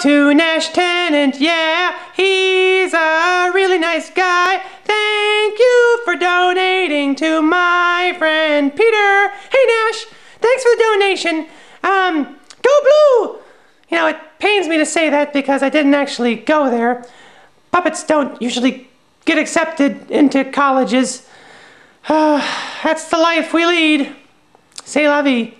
to Nash Tennant, yeah, he's a really nice guy. Thank you for donating to my friend Peter. Hey Nash, thanks for the donation. Um, go blue! You know, it pains me to say that because I didn't actually go there. Puppets don't usually get accepted into colleges. that's the life we lead. Say, la vie.